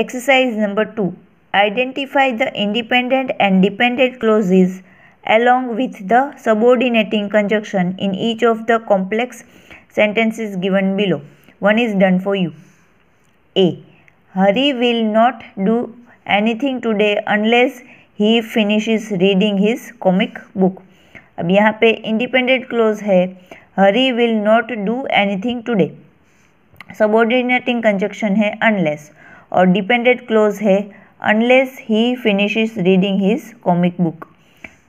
Exercise number 2. Identify the independent and dependent clauses along with the subordinating conjunction in each of the complex sentences given below. One is done for you. A. Hari will not do anything today unless he finishes reading his comic book. अब यहाँ पे independent clause है Hari will not do anything today subordinating conjunction है unless और dependent clause है unless he finishes reading his comic book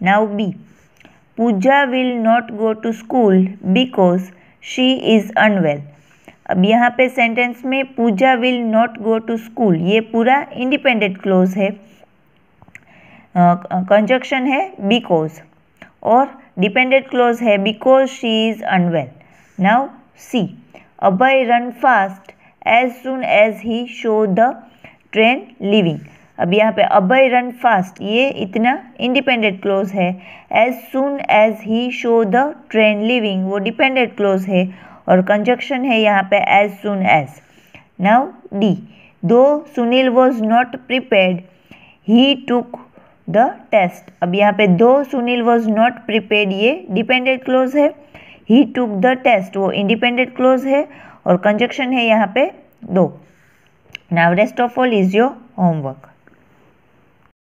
now B Pooja will not go to school because she is unwell अब यहाँ पे sentence में Pooja will not go to school ये पूरा independent clause है। Conjunction uh, है because और dependent clause है because she is unwell now C Abhay run fast as soon as he saw the train leaving अब यहाँ पे अभय रन फास्ट ये इतना इंडिपेंडेंट क्लोज है। As soon as he saw the train leaving वो dependent clause है और conjunction है यहाँ पे as soon as now D though Sunil was not prepared he took the test अब यहाँ पे though Sunil was not prepared ये डिपेंडेंट क्लोज है। ही टूक द टेस्ट वो इंडिपेंडेंट क्लोज है और कंजक्शन है यहाँ पे though. Now rest of all is your homework